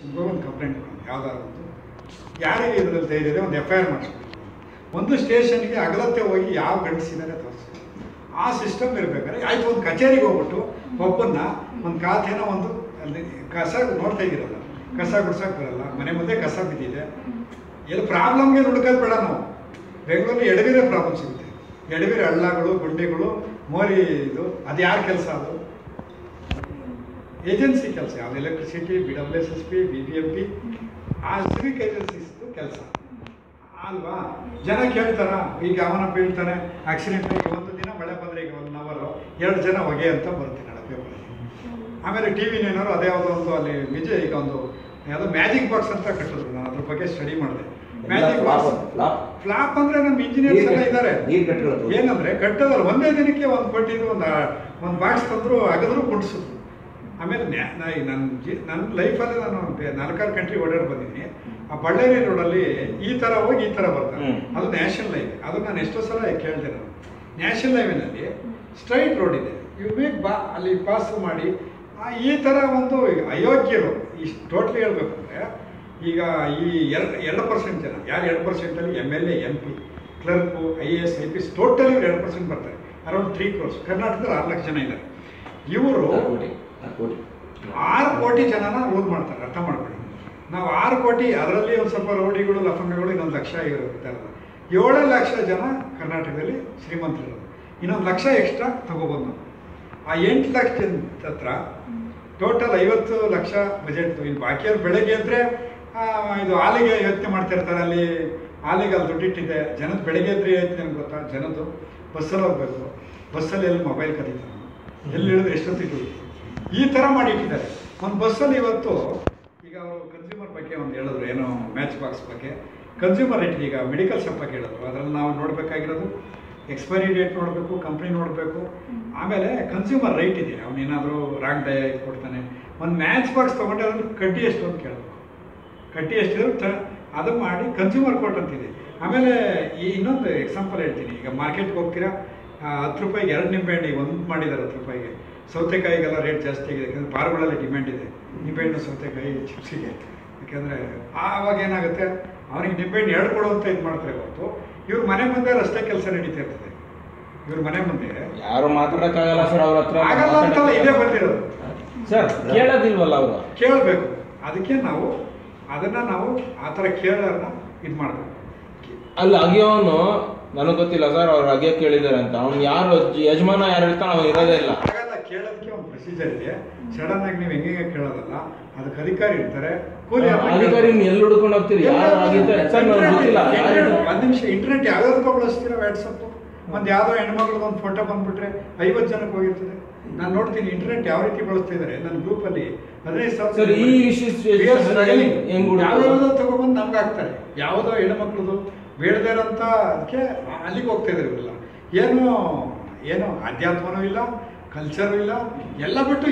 ಒಂದು ಕಂಪ್ಲೇಂಟ್ ಕೊಡೋದು ಯಾವ್ದಾದ್ರು ಯಾರಿಗೆ ಇದರಲ್ಲಿ ಧೈರ್ಯ ಒಂದು ಎಫ್ ಐ ಆರ್ ಮಾಡಿಸ್ಬೇಕು ಒಂದು ಸ್ಟೇಷನ್ಗೆ ಅಗಲತ್ತೆ ಹೋಗಿ ಯಾವ ಗಂಟಿಸಿದರೆ ತೋರಿಸಿ ಆ ಸಿಸ್ಟಮ್ ಇರಬೇಕಾದ್ರೆ ಆಯ್ತು, ಒಂದು ಕಚೇರಿಗೆ ಹೋಗ್ಬಿಟ್ಟು ಒಬ್ಬನ್ನ ಒಂದು ಖಾತೆನ ಒಂದು ಅಲ್ಲಿ ಕಸ ನೋಡ್ತಾ ಇದ್ದೀರಲ್ಲ, ಕಸ ಗುಡ್ಸಕ್ಕೆ ಬರಲ್ಲ, ಮನೆ ಮುಂದೆ ಕಸ ಬಿದ್ದಿದೆ. ಎಲ್ಲಿ ಪ್ರಾಬ್ಲಮ್ಗೆ ಹುಡುಕೋದು ಬೇಡ ನಾವು. ಬೆಂಗಳೂರಲ್ಲಿ ಎಡವಿರೆ ಪ್ರಾಬ್ಲಮ್ ಸಿಗುತ್ತೆ. ಎಡವಿರೆ ಹಳ್ಳಗಳು, ಗುಂಡಿಗಳು, ಮೋರಿ ಇದು ಅದು ಯಾರ ಕೆಲಸ ಅದು? ಏಜೆನ್ಸಿ ಕೆಲಸ ಯಾವ್ದು? Electricity B W S S P B B M P ಆ ಸಿವಿಕ್ ಏಜೆನ್ಸೀಸ್ದು ಕೆಲಸ. ಅಲ್ವಾ? ಜನ ಕೇಳ್ತಾರ? ಈಗ ಅವನ ಬೀಳ್ತಾನೆ. ಆಕ್ಸಿಡೆಂಟ್ ಆಗಿ ಒಂದು ದಿನ ಮಳೆ ಬಂದರೆ ಈಗ ಒನ್ ಅವರು ಎರಡು ಜನ ಹೊಗೆ ಅಂತ ಬರ್ತೀನಿ ನಡ ಪೇಪರಲ್ಲಿ ಆಮೇಲೆ ಟಿ ವಿನೇನಾದ್ರು ಅದೇ ಯಾವುದೋ ಒಂದು ಅಲ್ಲಿ ವಿಜಯ್ ಈಗ ಒಂದು ಯಾವುದೋ ಮ್ಯಾಜಿಕ್ ಬಾಕ್ಸ್ ಅಂತ ಕಟ್ಟಿದ್ರು. ನಾನು ಅದ್ರ ಬಗ್ಗೆ ಸ್ಟಡಿ ಮಾಡಿದೆ. ಮ್ಯಾಜಿಕ್ ಬಾಕ್ಸ್ ಫ್ಲಾಪ್ ಅಂದ್ರೆ ನಮ್ಮ ಇಂಜಿನಿಯರ್ಸ್ ಎಲ್ಲ ಇದ್ದಾರೆ ಏನಂದ್ರೆ ಕಟ್ಟೋದಲ್ಲ ಒಂದೇ ದಿನಕ್ಕೆ ಒಂದು ಕೊಟ್ಟಿದ್ದು ಒಂದು ಒಂದು ಬಾಕ್ಸ್ ತಂದ್ರು ಅಗದ್ರು ಕುಡಿಸಿದ್ರು. ಆಮೇಲೆ ನ್ಯಾ- ನಾ ಈ ನನ್ನ ಜಿ ನನ್ನ ಲೈಫಲ್ಲಿ ನಾನು ನಾಲ್ಕಾರು ಕಂಟ್ರಿ ಓಡಾಡಿ ಬಂದಿದ್ದೀನಿ. ಆ ಬಳ್ಳಾರಿ ರೋಡಲ್ಲಿ ಈ ಥರ ಹೋಗಿ ಈ ಥರ ಬರ್ತಾರೆ. ಅದು ನ್ಯಾಷನಲ್ ಹೈವೇ ಅದು ನಾನು ಎಷ್ಟೋ ಸಲ ಕೇಳಿದೆ ನಾನು. ನ್ಯಾಷನಲ್ ಹೈವೇನಲ್ಲಿ ಸ್ಟ್ರೈಟ್ ರೋಡ್ ಇದೆ. ಯು ಬೇಗ ಬಾ ಅಲ್ಲಿ ಪಾಸ್ ಮಾಡಿ ಆ ಈ ಥರ ಒಂದು ಅಯೋಗ್ಯರು ಇಷ್ಟು ಟೋಟ್ಲಿ ಹೇಳ್ಬೇಕಂದ್ರೆ ಈಗ ಈ ಎರಡು ಎರಡು ಪರ್ಸೆಂಟ್ ಜನ ಯಾರು ಎರಡು ಪರ್ಸೆಂಟಲ್ಲಿ M L A M P clerk I A S I P S totally ಇವ್ರು ಎರಡು ಪರ್ಸೆಂಟ್ ಬರ್ತಾರೆ. ಅರೌಂಡ್ ತ್ರೀ ಕ್ರೋರ್ಸ್ ಕರ್ನಾಟಕದಲ್ಲಿ ಆರು ಲಕ್ಷ ಜನ ಇದ್ದಾರೆ. ಇವರು ಕೋಟಿ. ಆರು ಕೋಟಿ ಜನನ ರೂಲ್ ಮಾಡ್ತಾರೆ, ಅರ್ಥ ಮಾಡ್ಕೊಳ್ಳಿ. ನಾವು ಆರು ಕೋಟಿ, ಅದರಲ್ಲಿ ಒಂದು ಸ್ವಲ್ಪ ರೌಡಿಗಳು, ಲಫಂಗಗಳು, ಇನ್ನೊಂದು ಲಕ್ಷ ಇರುತ್ತೆ ಏಳು ಲಕ್ಷ ಜನ ಕರ್ನಾಟಕದಲ್ಲಿ ಶ್ರೀಮಂತರಿರೋದು. ಇನ್ನೊಂದು ಲಕ್ಷ ಎಕ್ಸ್ಟ್ರಾ ತಗೋಬೋದು ನಾವು. ಆ ಎಂಟು ಲಕ್ಷ ಹತ್ರ ಟೋಟಲ್ ಐವತ್ತು ಲಕ್ಷ ಬಜೆಟ್ ಇನ್ನು ಬಾಕಿಯವ್ರು ಬೆಳಗ್ಗೆ ಅಂದರೆ ಇದು ಹಾಲಿಗೆ ಯೋಚನೆ ಮಾಡ್ತಾ ಇರ್ತಾರೆ ಅಲ್ಲಿ. ಹಾಲಿಗೆ ಅಲ್ಲಿ ದುಡ್ಡಿಟ್ಟಿದೆ ಜನದ ಬೆಳಗ್ಗೆ ಅಂದರೆ ಯೋಚನೆ ಗೊತ್ತಾ? ಜನದ್ದು ಬಸ್ಸಲ್ಲಿ ಹೋಗ್ಬೇಕು. ಬಸ್ಸಲ್ಲಿ ಎಲ್ಲಿ ಮೊಬೈಲ್ ಕದೀತಾರೆ. ಎಲ್ಲಿ ಹೇಳಿದ್ರೆ ಎಷ್ಟೊತ್ತಿಗೆ ಈ ಥರ ಮಾಡಿಟ್ಟಿದ್ದಾರೆ ಒಂದು ಬಸ್ಸಲ್ಲಿ ಇವತ್ತು ಈಗ ಅವರು ಕನ್ಸ್ಯೂಮರ್ ಬಗ್ಗೆ ಒಂದು ಹೇಳಿದ್ರು ಏನೋ ಮ್ಯಾಚ್ ಬಾಕ್ಸ್ ಬಗ್ಗೆ. ಕನ್ಸ್ಯೂಮರ್ ರೇಟ್ ಈಗ ಮೆಡಿಕಲ್ ಶಾಪ್ ಬಗ್ಗೆ ಹೇಳಿದ್ರು. ಅದರಲ್ಲಿ ನಾವು ನೋಡಬೇಕಾಗಿರೋದು ಎಕ್ಸ್ಪೈರಿ ಡೇಟ್ ನೋಡಬೇಕು ಕಂಪ್ನಿ ನೋಡಬೇಕು. ಆಮೇಲೆ ಕನ್ಸ್ಯೂಮರ್ ರೈಟ್ ಇದೆ. ಅವನೇನಾದರೂ ರಾಂಗ್ ಡಯ ಕೊಡ್ತಾನೆ. ಒಂದು ಮ್ಯಾಚ್ ಬಾಕ್ಸ್ ತೊಗೊಂಡೆ ಅದ್ರಲ್ಲಿ ಕಡ್ಡಿ ಎಷ್ಟು ಅಂತ ಕೇಳಬೇಕು. ಕಟ್ಟಿ ಎಷ್ಟಿರುತ್ತೆ ಅದು ಮಾಡಿ ಕನ್ಸ್ಯೂಮರ್ ಕೊಟ್ಟಂತಿದೆ ಅಂತಿದೆ. ಆಮೇಲೆ ಈ ಇನ್ನೊಂದು ಎಕ್ಸಾಂಪಲ್ ಹೇಳ್ತೀನಿ. ಈಗ ಮಾರ್ಕೆಟ್ಗೆ ಹೋಗ್ತೀರಾ? ಹತ್ತು ರೂಪಾಯಿಗೆ ಎರಡು ನಿಂಬೆಹಣ್ಣು ಈಗ ಒಂದು ಮಾಡಿದ್ದಾರೆ ಹತ್ತು ರೂಪಾಯಿಗೆ. ಸೌತೆಕಾಯಿಗೆಲ್ಲ ರೇಟ್ ಜಾಸ್ತಿ ಆಗಿದೆ. ಯಾಕಂದರೆ ಪಾರ್ಗಳಲ್ಲಿ ಡಿಮ್ಯಾಂಡ್ ಇದೆ. ನಿಂಬೆಹಣ್ಣು ಸೌತೆಕಾಯಿ ಚಿಪ್ಸಿಗೆ. ಯಾಕೆಂದರೆ ಆವಾಗ ಏನಾಗುತ್ತೆ? ಅವನಿಗೆ ನಿಂಬೆಹಣ್ಣು ಎರಡು ಕೊಡುವಂತ ಇದು ಮಾಡ್ತಾರೆ ಹೊರತು. ಇವ್ರ ಮನೆ ಮುಂದೆ ರಸ್ತೆ ಕೆಲಸ ನಡೀತಾ ಇರ್ತದೆ. ಇವ್ರ ಮನೆ ಮುಂದೆ. ಯಾರು ಮಾತಾಡೋಕ್ಕಾಗಲ್ಲ ಸರ್ ಅವ್ರ ಹತ್ರ? ಆಗಲ್ಲ ಅಂತಲ್ಲ ಇದೇ ಬಂದಿರೋದು. ಸರ್ ಕೇಳೋದಿಲ್ವಲ್ಲ ಅವರು? ಕೇಳಬೇಕು. ಅದಕ್ಕೆ ನಾವು ಅದನ್ನು ನಾವು ಆ ಥರ ಕೇಳೋದನ್ನ ಇದು ಮಾಡಬೇಕು. ಅಲ್ಲಿ ಅಗಿಯೋನು ನನಗೆ ಗೊತ್ತಿಲ್ಲ ಸರ್ ಅವ್ರು ಅಗೆ ಕೇಳಿದಾರೆ ಅಂತ. ಅವ್ನ್ ಯಾರು ಯಜಮಾನ ಯಾರು ಇರ್ತಾನ ಅವ್ನು ಇರೋದೇ ಇಲ್ಲ. ಕೇಳೋದಕ್ಕೆ ಒಂದು ಪ್ರೊಸೀಜರ್ ಇದೆ. ಸಡನ್ ಆಗಿ ನೀವು ಹೆಂಗೆ ಕೇಳೋದಲ್ಲ ಅದಕ್ಕೆ ಅಧಿಕಾರಿ ಇರ್ತಾರೆ. ಅಧಿಕಾರಿ. ಎಲ್ಲಿ ಹುಡ್ಕೊಂಡು ಹೋಗ್ತೀರಿ? ಯಾರು ಆಗಿದ್ದಾರೆ? ಸರ್ ನನಗೆ ಗೊತ್ತಿಲ್ಲ. ಒಂದು ನಿಮಿಷ ಇಂಟರ್ನೆಟ್ ಯಾವ್ಯಾವ್ದಕ್ಕೂ ಬಳಸ್ತೀರಾ ವಾಟ್ಸಪ್ ಒಂದು ಯಾವ್ದೋ ಹೆಣ್ಮಕ್ಳದ್ದು ಒಂದು ಫೋಟೋ ಬಂದ್ಬಿಟ್ರೆ ಐವತ್ತು ಜನಕ್ಕೆ ಹೋಗಿರ್ತದೆ. ನಾನು ನೋಡ್ತೀನಿ ಇಂಟರ್ನೆಟ್ ಯಾವ ರೀತಿ ಬಳಸ್ತಾ ಇದ್ದಾರೆ? ನನ್ನ ಹದಿನೈದು ಸಾವಿರ ಇಸ್ ಹೆಂಗ್ ಹುಡುಕ್ತಾರೆ? ಯಾವ್ಯಾವ್ದೋ ತಗೊಬಂದು ನಮ್ಗೆ ಹಾಕ್ತಾರೆ. ಯಾವುದೋ ಹೆಣ್ಮಕ್ಳದು ಬೇಡದೇ ಇರೋಂಥ ಅದಕ್ಕೆ ಅಲ್ಲಿಗೆ ಹೋಗ್ತಾ ಇದ್ದಾರೆ ಏನು ಏನು ಆಧ್ಯಾತ್ಮನೂ ಇಲ್ಲ ಕಲ್ಚರು ಇಲ್ಲ ಎಲ್ಲ ಬಿಟ್ಟು